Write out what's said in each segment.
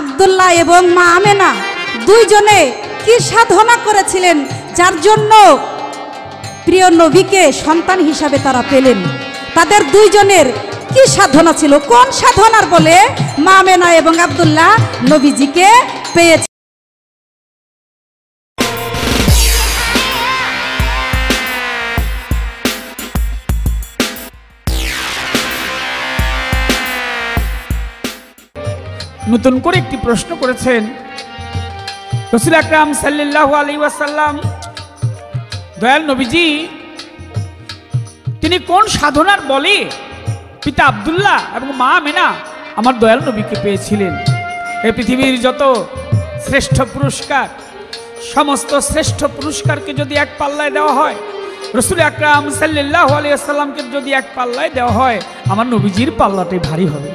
আবদুল্লাহ এবং মা আমেনা দুইজনে কি সাধনা করেছিলেন, যার জন্য প্রিয় নবীকে সন্তান হিসাবে তারা পেলেন? তাদের দুইজনের কি সাধনা ছিল? কোন সাধনার বলে মা মেনা এবং আবদুল্লাহ নবীজিকে পেয়েছে? নতুন করে একটি প্রশ্ন করেছেন। রসুল আকরাম সাল্লাহ আলী ওয়াসাল্লাম, দয়াল নবীজি, তিনি কোন সাধনার বলে পিতা আবদুল্লাহ এবং মা মেনা আমার দয়াল নবীকে পেয়েছিলেন? এই পৃথিবীর যত শ্রেষ্ঠ পুরস্কার, সমস্ত শ্রেষ্ঠ পুরস্কারকে যদি এক পাল্লায় দেওয়া হয়, রসুল আকরাম সাল্লাহ আলিয়াল্লামকে যদি এক পাল্লায় দেওয়া হয়, আমার নবীজির পাল্লাটাই ভারী হবে।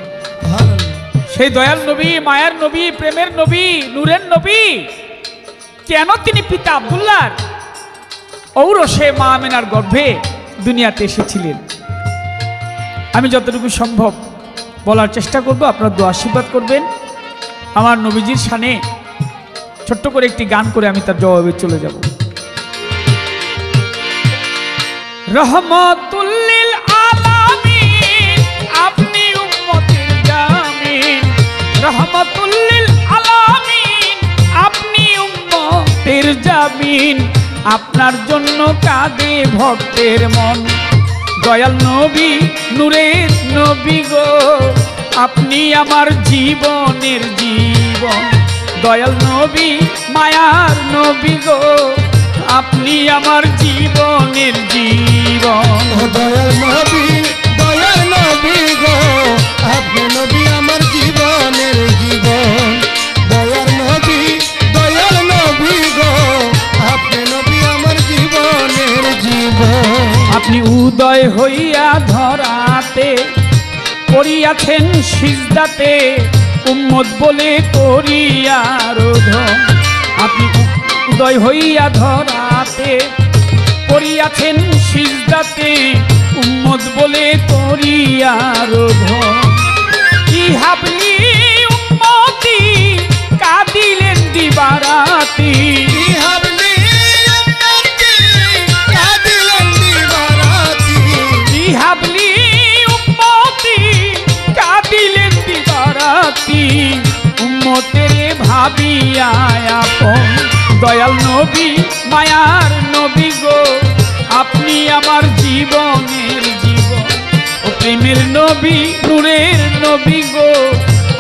সেই দয়াল নবী, মায়ার নবী, প্রেমের নবী, নূরের নবী, কেন তিনি পিতা আবদুল্লাহ ঔরসে মা আমেনার গর্ভে দুনিয়াতে এসেছিলেন। আমি যতটুকু সম্ভব বলার চেষ্টা করব, আপনার দু আশীর্বাদ করবেন। আমার নবীজির সানে ছোট্ট করে একটি গান করে আমি তার জবাবে চলে যাব। রহমতুল্লিল রহমতুল্লিল আলামিন, আপনি উম্মতের জামিন। আপনার জন্য কাঁদে ভক্তের মন। দয়াল নবী, নূরের নবী গো, আপনি আমার জীবনের জীবন। দয়াল নবী, মায়ার নবী গো, আপনি আমার জীবনের জীবন। দয়াল নবী দয়াল নবী গো, আপনি নবী আমার জীবনের উদয় হইয়া ধরাতে, করিয়াছেন সিজদাতে, উম্মত বলে করিয়া রোধন। আপনি উদয় হইয়া ধরাতে, করিয়াছেন সিজদাতে, উম্মত বলে করিয়া ইহাবলি উম্মতি কাঁদিলেন দিবারাতি ইহাবলি উম্মতি, কাদিলেন দিবারাতি ইহাবলি উম্মতি ভাবিয়া আপন দয়াল নবী, মায়ার নবী গো। আপনি আমার জীবনের জীবন প্রেমের নবী, নূরের নবী গো।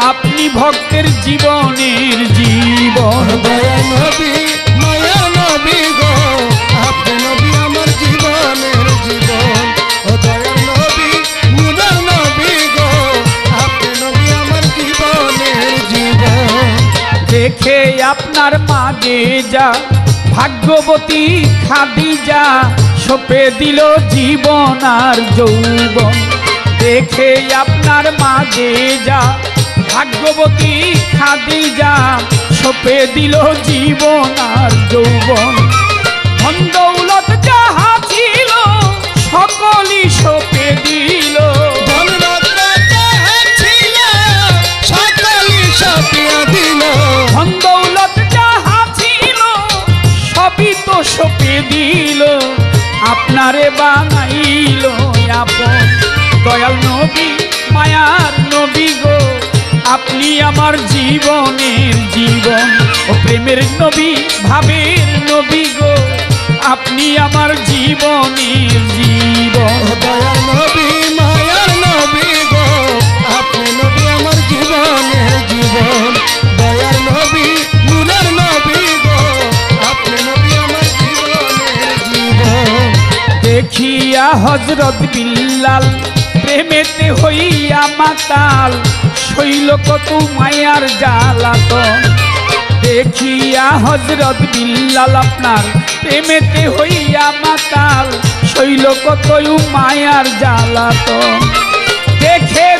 আপনি ভক্তের জীবনের জীবন। দয়াল নবী মায়া নবী গো আপনি নবী আমার জীবনের জীবন। ও দয়াল নবী মুদার নবী গো আপনি নবী আমার জীবনের জীবন। দেখে আপনার মাঝে যা ভাগ্যবতী খাদিজা সপে দিল জীবন আর যৌবন। দেখে আপনার মাঝে যা ভাগ্যবতী খাদিজা সপে দিল জীবন আর যৌবন। ধন্দৌলত যাহা ছিল সকলই সপে দিল। ধনরত্ন যাহা ছিল, সকলই সপিয়া দিল। ধন্দৌলত যাহা ছিল সবই তো সপে দিল। আপনারে বানাইল আপন। দয়াল নবী মায়ার নবী গো। আপনি আমার জীবনের জীবন ও প্রেমের নবী ভাবের নবী গো আপনি আমার জীবনের জীবন ও দয়াল নবী, মায়ার নবী গো, আপনি নবী আমার জীবনের জীবন। দয়াল নবী, নূরের নবী গো, আপনি নবী আমার জীবনের জীবন। দেখিয়া হজরত বিল্লাল প্রেমেতে হইয়া মাতাল, শৈল কত মায়ার জালাত দেখিয়া হজরত বিল্লাল আপনার, প্রেমেতে হইয়া মাতাল, শৈল কত মায়ার জালাত দেখে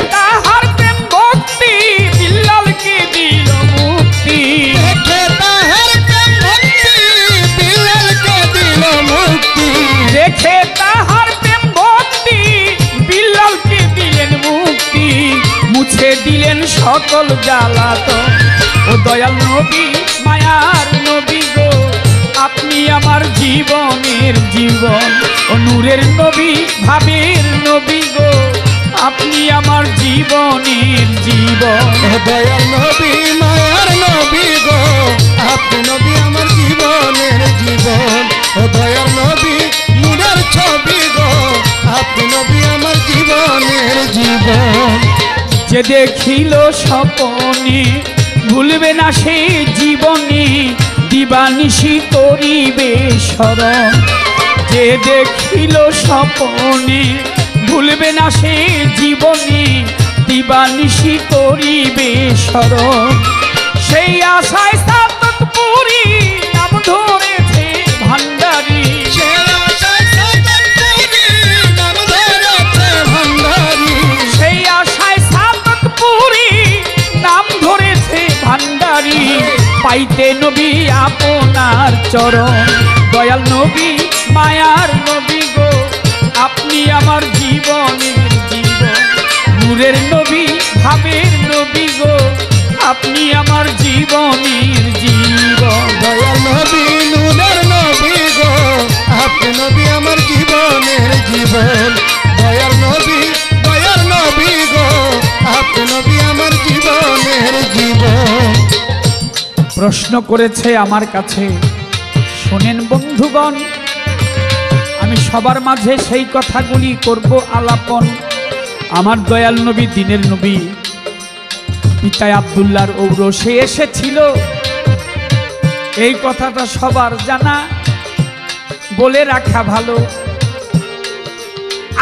সকল জ্বালাত ও দয়াল নবী, মায়ার নবী গো, আপনি আমার জীবনের জীবন। ও নূরের নবী, ভাবের নবী গো, আপনি আমার জীবনের জীবন। দয়াল নবী, মায়ার নবী গো, আপনি নবী আমার জীবনের জীবন। ও দয়াল নবী মুরের ছবি গো, আপনি নবী আমার জীবনের জীবন। যে দেখিল স্বপনে, ভুলবে না সে জীবনে, দিবানিশি করিবে স্মরণ। যে দেখিল স্বপনে, ভুলবে না সে জীবনে, দিবানিশি করিবে স্মরণ। সেই আশায় পাইতে নবী আপনার চরণ। দয়াল নবী, মায়ার নবী গো, আপনি আমার জীবনের জীবন। নূরের নবী, ভাবের নবী গো, আপনি আমার জীবনের জীবন। দয়াল নবী নুনের নবী গো, আপনি নবী আমার জীবন প্রশ্ন করেছে আমার কাছে। শোনেন বন্ধুগণ, আমি সবার মাঝে সেই কথাগুলি করব আলাপন। আমার দয়াল নবী, দিনের নবী পিতায় আবদুল্লার ঔরসে এসেছিল। এই কথাটা সবার জানা, বলে রাখা ভালো।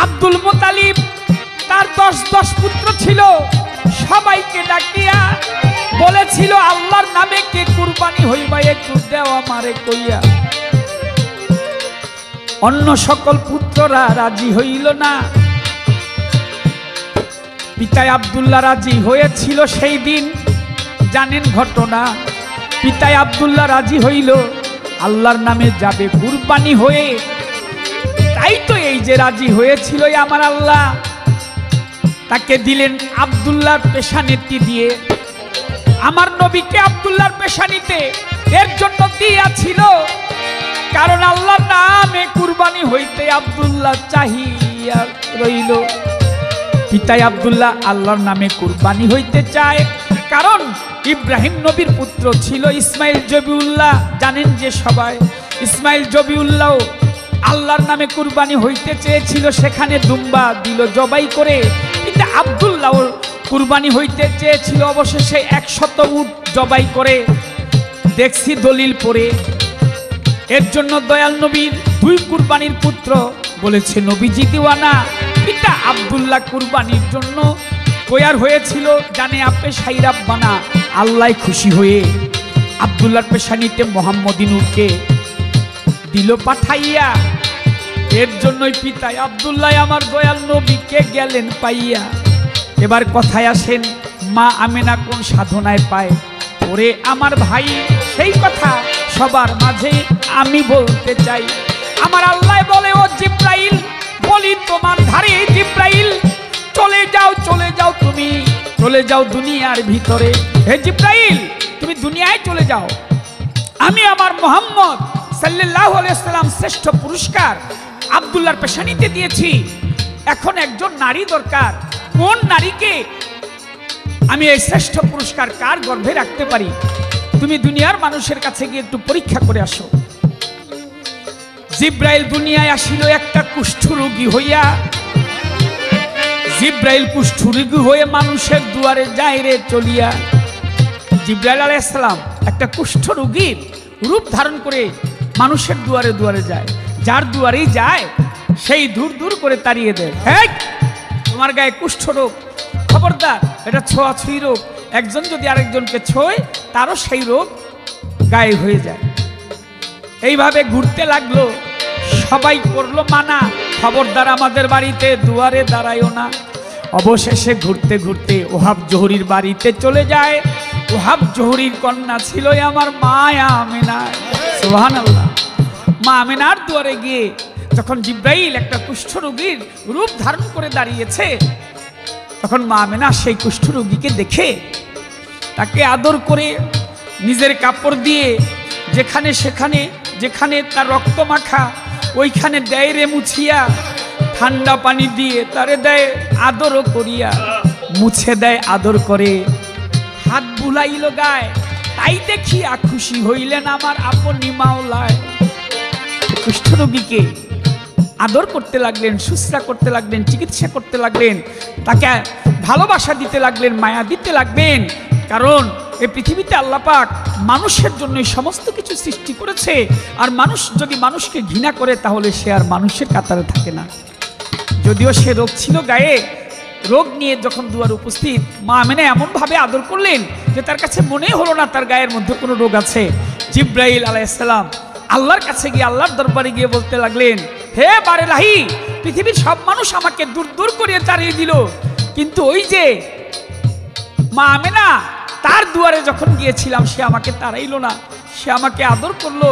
আব্দুল মোতালিব তার দশ দশ পুত্র ছিল, সবাইকে ডাকিয়া বলেছিল, আল্লাহর নামে কে কুরবানি হইবা, একটু দেওয়া মারে কইয়া। অন্য সকল পুত্ররা রাজি হইল না। পিতায় আবদুল্লাহ রাজি হয়েছিল সেই দিন। জানেন ঘটনা? পিতায় আবদুল্লাহ রাজি হইল, আল্লাহর নামে যাবে কুরবানি হয়ে। তাই তো এই যে রাজি হয়েছিল আমার আল্লাহ। তাকে দিলেন আবদুল্লাহর পেশানেটি দিয়ে আমার নবীকে আবদুল্লাহর পেশানিতে এর জন্য দিয়াছিল কারণ আল্লাহর নামে কুরবানি হইতে আবদুল্লাহ চাহিয়া রইল। পিতাই আবদুল্লাহ আল্লাহর নামে কুরবানি হইতে চায়। কারণ ইব্রাহিম নবীর পুত্র ছিল ইসমাইল জবিউল্লাহ। জানেন যে সবাই, ইসমাইল জবিউল্লাহ আল্লাহর নামে কুরবানি হইতে চেয়েছিল। সেখানে দুম্বা দিল জবাই করে। কিন্তু আবদুল্লাহ কুরবানি হইতে চেয়েছিল অবশেষে একশত উট জবাই করে দেখছি দলিল পরে এর জন্য দয়াল নবীর দুই কুরবানির পুত্র বলেছে, নবীজি দিওয়ানা, পিতা আবদুল্লাহ কুরবানির জন্য তৈয়ার হয়েছিল। জানে আপে সাইরাব্বানা আল্লাহ খুশি হয়ে আবদুল্লার পেশানিতে মোহাম্মদিনুরকে দিল পাঠাইয়া। এর জন্যই পিতাই আবদুল্লাহ আমার দয়াল নবীকে গেলেন পাইয়া। এবার কথায় আসেন, মা আমেনা কোন সাধনায় পায়? ওরে আমার ভাই, সেই কথা সবার মাঝে আমি বলতে চাই। আমার আল্লাহ বলে, ও জিব্রাইল, বলি তোমার ধারে জিব্রাইল, চলে যাও চলে যাও তুমি, চলে যাও দুনিয়ার ভিতরে। হে জিব্রাইল, তুমি দুনিয়ায় চলে যাও। আমি আমার মোহাম্মদ সাল্লাহ আলাইসাল্লাম শ্রেষ্ঠ পুরস্কার আবদুল্লার পেশানিতে দিয়েছি। এখন একজন নারী দরকার। কোন নারীকে আমি এই শ্রেষ্ঠ পুরস্কার কার গর্ভে রাখতে পারি? তুমি দুনিয়ার মানুষের কাছে গিয়ে একটু পরীক্ষা করে আসো। জিব্রাইল দুনিয়ায় আসিল একটা কুষ্ঠ রোগী হইয়া। জিব্রাইল কুষ্ঠ রোগী হয়ে মানুষের দুয়ারে যায় রে চলিয়া। জিব্রাইল আলাইসালাম একটা কুষ্ঠ রোগীর রূপ ধারণ করে মানুষের দুয়ারে দুয়ারে যায়। যার দুয়ারেই যায়, সেই দূর দূর করে তাড়িয়ে দেয়। হ্যাঁ তোমার গায়ে কুষ্ঠ রোগ। খবরদার, এটা ছোঁয়াছুঁই রোগ। একজন যদি আরেকজনকে ছোঁয়, তারও সেই রোগ গায়ে হয়ে যায়। এইভাবে ঘুরতে লাগল, সবাই করল মানা। খবরদার আমাদের বাড়িতে, দুয়ারে দাঁড়ায়ও না। অবশেষে ঘুরতে ঘুরতে ওহাব জহুরির বাড়িতে চলে যায়। ওহাব জহুরির কন্যা ছিল আমার মায়া আমেনা সোহান আল্লাহ মা আমেনার দুয়ারে গিয়ে যখন জিব্রাইল একটা কুষ্ঠরোগীর রূপ ধারণ করে দাঁড়িয়েছে, তখন মা আমেনা সেই কুষ্ঠরোগীকে দেখে তাকে আদর করে নিজের কাপড় দিয়ে যেখানে সেখানে, যেখানে তার রক্ত মাখা, ওইখানে দেয় রে মুছিয়া, ঠান্ডা পানি দিয়ে তারে দেয় আদরও করিয়া, মুছে দেয় আদর করে। হাত বুলাইল গায়, তাই দেখিয়া খুশি হইলেন আমার আপনি মাওলায়। কুষ্ঠরোগীকে আদর করতে লাগলেন শুশ্রা করতে লাগলেন, চিকিৎসা করতে লাগলেন, তাকে ভালোবাসা দিতে লাগলেন, মায়া দিতে লাগবেন কারণ এই পৃথিবীতে আল্লাপাক মানুষের জন্য সমস্ত কিছু সৃষ্টি করেছে। আর মানুষ যদি মানুষকে ঘৃণা করে, তাহলে সে আর মানুষের কাতারে থাকে না। যদিও সে রোগ ছিল গায়ে, রোগ নিয়ে যখন দুয়ার উপস্থিত, মা মেনে এমনভাবে আদর করলেন যে তার কাছে মনেই হলো না তার গায়ের মধ্যে কোনো রোগ আছে। জিব্রাইল আলাইসালাম আল্লাহর কাছে গিয়ে, আল্লাহর দরবারে গিয়ে বলতে লাগলেন হে বারেলাহি, পৃথিবীর সব মানুষ আমাকে দূর দূর করে তাড়িয়ে দিল। কিন্তু ওই যে মা আমেনা, তার দুয়ারে যখন গিয়েছিলাম, সে আমাকে তাড়াইলো না। সে আমাকে আদর করল,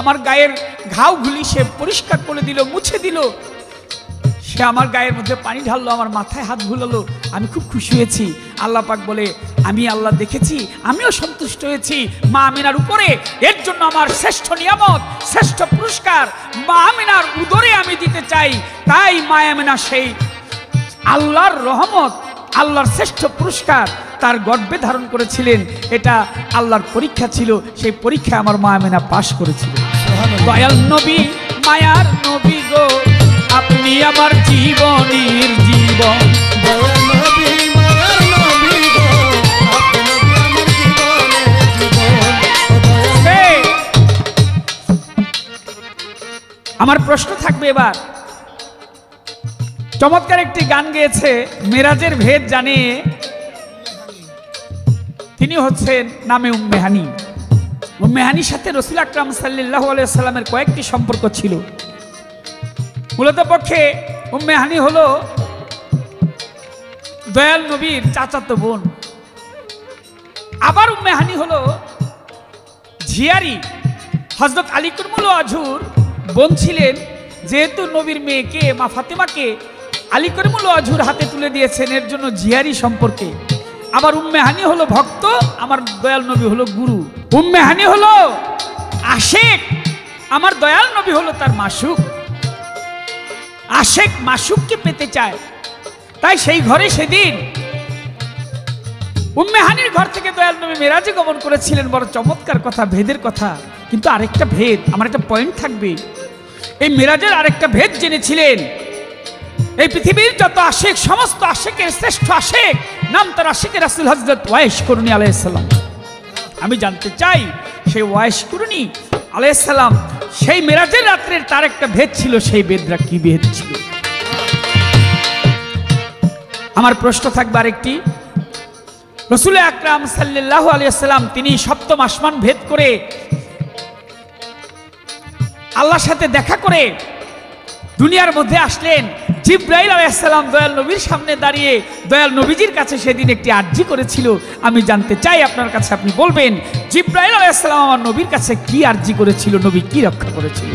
আমার গায়ের ঘাওগুলি সে পরিষ্কার করে দিল, মুছে দিল। সে আমার গায়ের মধ্যে পানি ঢাললো আমার মাথায় হাত ভুলালো আমি খুব খুশি হয়েছি। আল্লাহ পাক বলে আমি আল্লাহ দেখেছি আমিও সন্তুষ্ট হয়েছি। মা আমিনার উপরে এর জন্য আমার শ্রেষ্ঠ নিয়ামত শ্রেষ্ঠ পুরস্কার মা আমিনার উদরে আমি দিতে চাই। তাই মা আমিনা সেই আল্লাহর রহমত আল্লাহর শ্রেষ্ঠ পুরস্কার তার গর্বে ধারণ করেছিলেন। এটা আল্লাহর পরীক্ষা ছিল সেই পরীক্ষায় আমার মা আমিনা পাশ করেছিল। দয়াল নবী মায়ার নবী গো। আপনি আমার জীবনের জীবন। আমার প্রশ্ন থাকবে এবার। চমৎকার একটি গান গেয়েছে, মেরাজের ভেদ জানিয়ে তিনি হচ্ছেন নামে উম্মেহানি উম্মেহানির সাথে রসুল আকরাম সাল্লাহ সাল্লামের কয়েকটি সম্পর্ক ছিল। মূলত পক্ষে উম্মেহানি হল দয়াল নবীর চাচাতো বোন। আবার উম্মেহানি হল ঝিয়ারি। হজরত আলী কুরমুল আজুর বোন ছিলেন, যেহেতু নবীর মেয়েকে, মা ফাতেমাকে আলী করিমুল আজুর হাতে তুলে দিয়েছেন, এর জন্য জিয়ারি সম্পর্কে। আবার উম্মেহানি হলো ভক্ত, আমার দয়াল নবী হলো গুরু। উম্মেহানি হলো আশেক, আমার দয়াল নবী হলো তার মাসুক। আশেক মাসুককে পেতে চায়। তাই সেই ঘরে সেদিন উম্মেহানির ঘর থেকে দয়াল নবী মেরাজে গমন করেছিলেন। বড় চমৎকার কথা, ভেদের কথা। কিন্তু আরেকটা ভেদ, আমার একটা পয়েন্ট থাকবে। এই মেরাজের আরেকটা ভেদ জেনেছিলেন। এই পৃথিবীর যত আশেক, সমস্ত আশেকের শ্রেষ্ঠ আশেক নাম তার আশেকের রাসুল হজরত ওয়াইশ করুনি আলাইসাল্লাম আমি জানতে চাই, সেই ওয়াইশ করুনি আলাইসাল্লাম সেই মেরাজের রাত্রের তার একটা ভেদ ছিল, সেই বেদরা কি ভেদ ছিল? আমার প্রশ্ন থাকবে আরেকটি। রসুল আকরাম সাল্লাহ আলিয়াল্লাম তিনি সপ্তম আসমান ভেদ করে আল্লাহর সাথে দেখা করে দুনিয়ার মধ্যে আসলেন। জিব্রাইল আলাইসাল্লাম দয়াল নবীর সামনে দাঁড়িয়ে দয়াল নবীজির কাছে সেদিন একটি আর্জি করেছিল। আমি জানতে চাই আপনার কাছে আপনি বলবেন, জিব্রাইল আলাইসাল্লাম আমার নবীর কাছে কি আর্জি করেছিল? নবী কি রক্ষা করেছিল?